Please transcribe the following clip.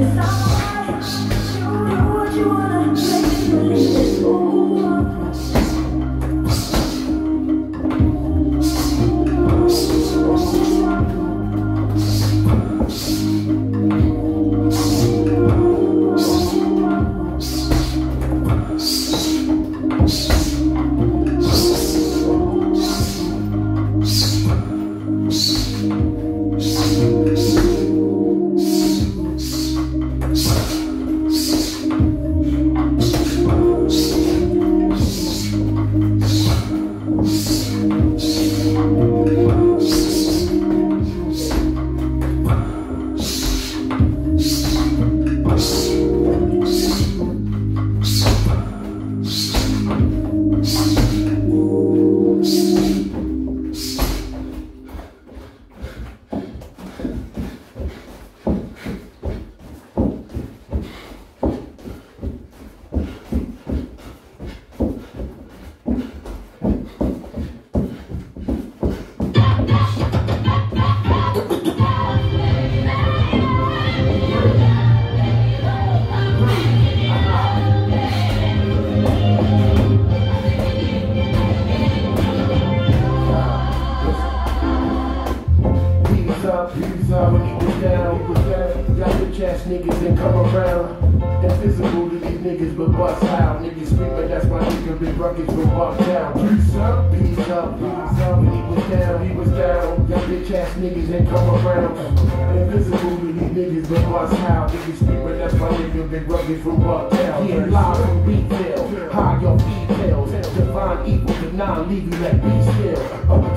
It's alright. Yes. Peace up, peace up, when you was down, you was down. Y'all bitch ass niggas ain't come around. Invisible to these niggas, but bust out. Niggas screaming, that's my nigga, big buckets from Bucktown. Peace up, peace up, peace up. He was down, he was down. Y'all bitch ass niggas ain't come around. Invisible to these niggas, but bust out. Niggas screaming, that's my nigga, big buckets from Bucktown. Yeah, live from detail, hide your details. Divine evil, but non-legal, that be still.